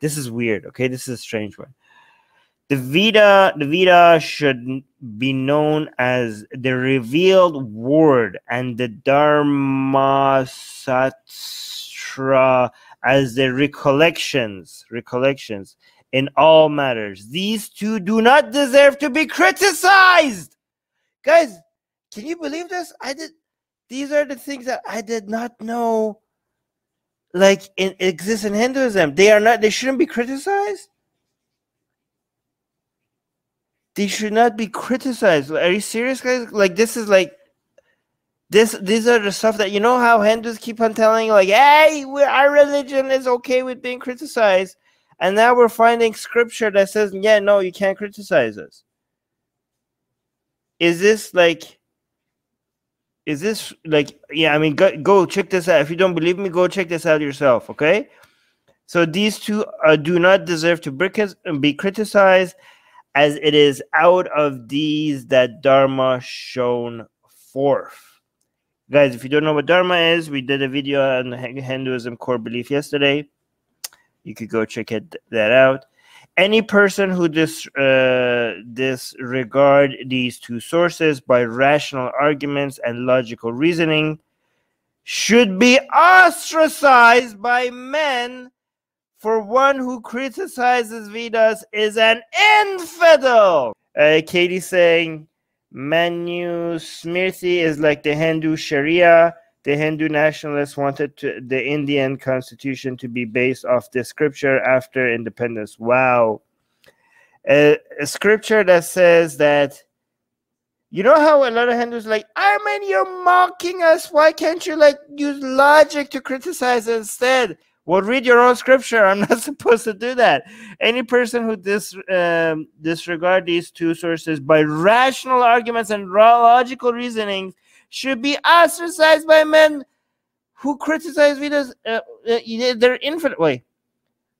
This is weird. Okay, this is a strange one. The Veda, the Veda should be known as the revealed word, and the Dharma Sastra as the recollections, recollections in all matters. These two do not deserve to be criticized. Guys, can you believe this? I did these are the things that I did not know like it exists in Hinduism. They are not they shouldn't be criticized. They should not be criticized. Are you serious, guys? Like this is like this these are the stuff that you know how Hindus keep on telling like, hey, our religion is okay with being criticized. And now we're finding scripture that says, yeah, no, you can't criticize us. Is this like is this like yeah i mean go, go check this out. If you don't believe me go check this out yourself okay? So these two uh, do not deserve to be criticized as it is out of these that dharma shone forth. Guys if you don't know what dharma is we did a video on hinduism core belief yesterday. You could go check it, that out. Any person who dis, uh, disregard these two sources by rational arguments and logical reasoning should be ostracized by men for one who criticizes Vedas is an infidel. Uh, Katie saying Manu Smriti is like the Hindu Sharia. The Hindu nationalists wanted to, the Indian constitution to be based off the scripture after independence. Wow. A, a scripture that says that, you know how a lot of Hindus like, Armin, you're mocking us. Why can't you like use logic to criticize instead? Well, read your own scripture. I'm not supposed to do that. Any person who dis, um, disregard these two sources by rational arguments and logical reasoning should be ostracized by men who criticize Vedas. Uh, uh, they're infinite. Wait,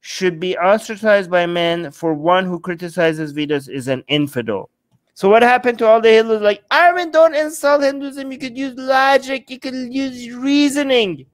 should be ostracized by men, for one who criticizes Vedas is an infidel. So what happened to all the Hindus? Like, Armin, don't insult Hinduism. You could use logic. You could use reasoning.